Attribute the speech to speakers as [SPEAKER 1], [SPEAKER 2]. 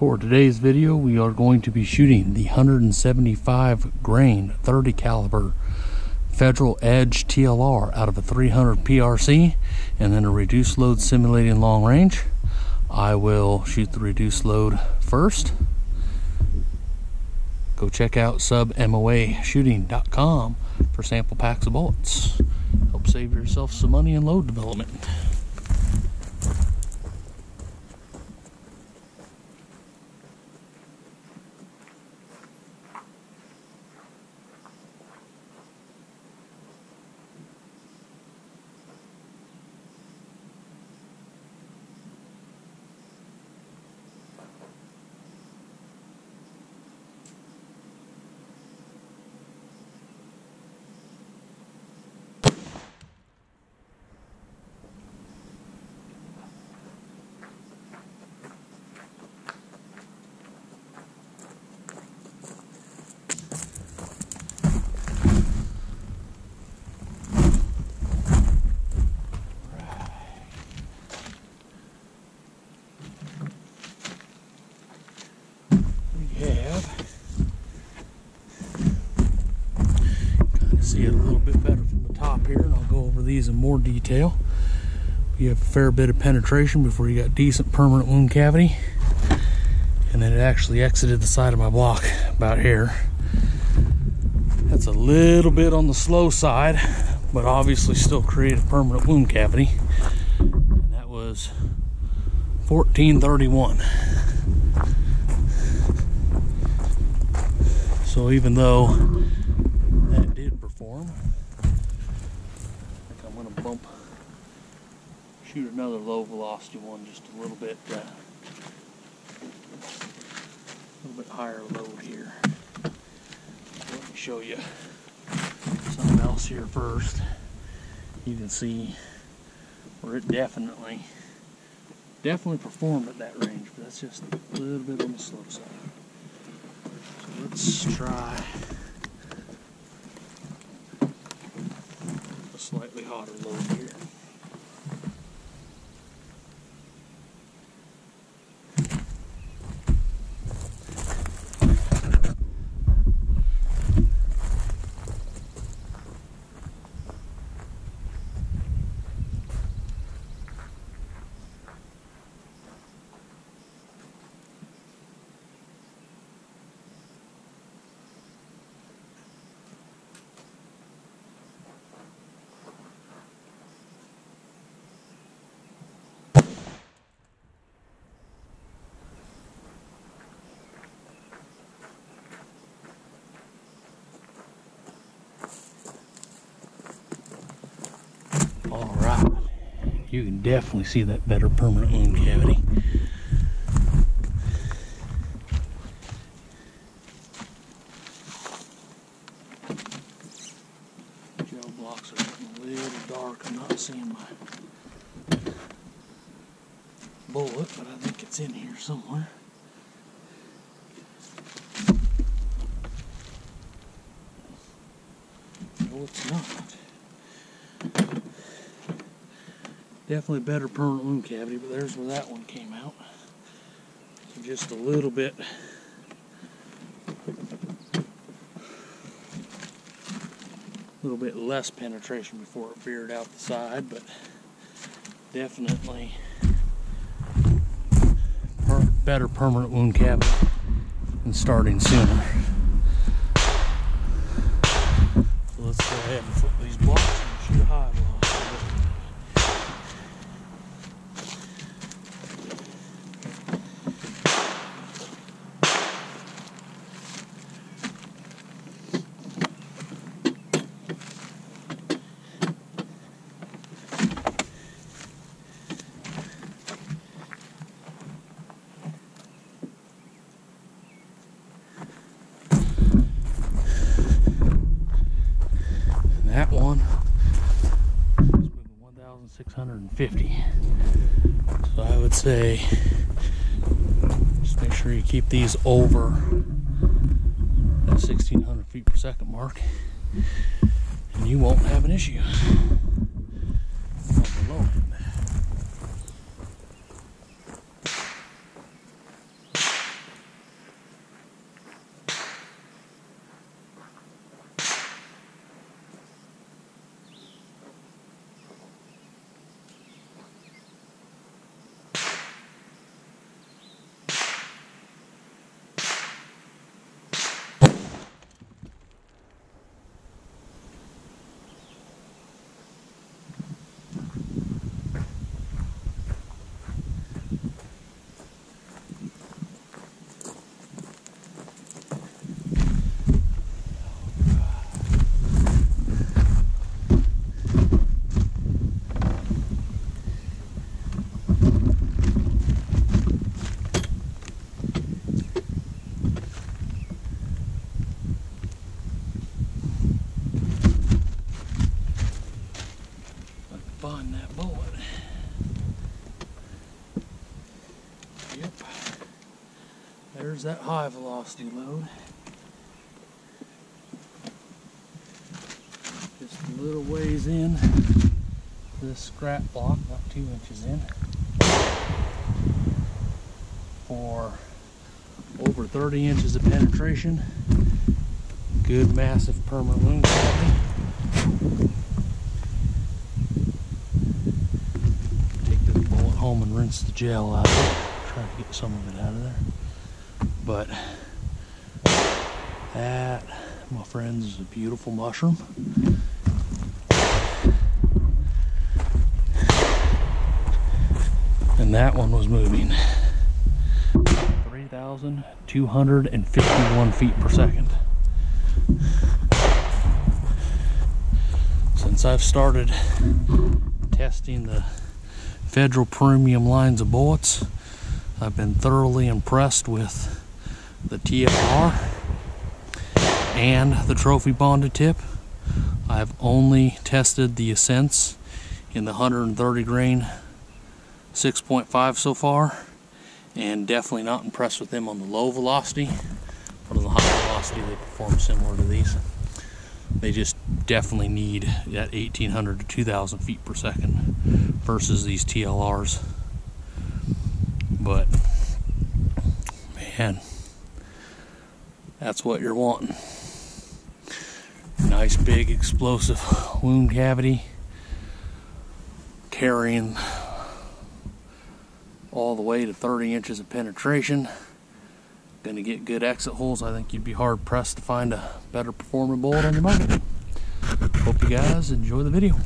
[SPEAKER 1] For today's video, we are going to be shooting the 175 grain 30 caliber Federal Edge TLR out of a 300 PRC and then a reduced load simulating long range. I will shoot the reduced load first. Go check out submoashooting.com for sample packs of bullets. Help save yourself some money in load development. See it a little bit better from the top here and I'll go over these in more detail. You have a fair bit of penetration before you got decent permanent wound cavity. And then it actually exited the side of my block about here. That's a little bit on the slow side but obviously still create a permanent wound cavity. And that was 1431 So even though that did perform, I think I'm gonna bump, shoot another low velocity one just a little bit, uh, a little bit higher load here. Let me show you something else here first. You can see where it definitely, definitely performed at that range, but that's just a little bit on the slow side. So let's try a slightly hotter load here. All right, you can definitely see that better permanent wound cavity. Gel blocks are a little dark. I'm not seeing my bullet, but I think it's in here somewhere. No, it's not. Definitely better permanent wound cavity, but there's where that one came out. Just a little bit. A little bit less penetration before it veered out the side, but definitely per better permanent wound cavity and starting sooner. So let's go ahead and flip these blocks and shoot a high velocity. And that one is moving 1,650. So I would say just make sure you keep these over that 1,600 feet per second mark, and you won't have an issue. On the low end. There's that high velocity load. Just a little ways in this scrap block, about two inches in. For over 30 inches of penetration. Good massive permanent wound. Take this bullet home and rinse the gel out of it. Try to get some of it out of there. But that, my friends, is a beautiful mushroom. And that one was moving. 3,251 feet per second. Since I've started testing the federal premium lines of bullets, I've been thoroughly impressed with the TLR and the trophy bonded tip. I've only tested the Ascents in the 130 grain 6.5 so far and definitely not impressed with them on the low velocity but on the high velocity they perform similar to these they just definitely need that 1800 to 2000 feet per second versus these TLRs but man that's what you're wanting nice big explosive wound cavity carrying all the way to 30 inches of penetration. Going to get good exit holes. I think you'd be hard pressed to find a better performing bullet on the market. Hope you guys enjoy the video.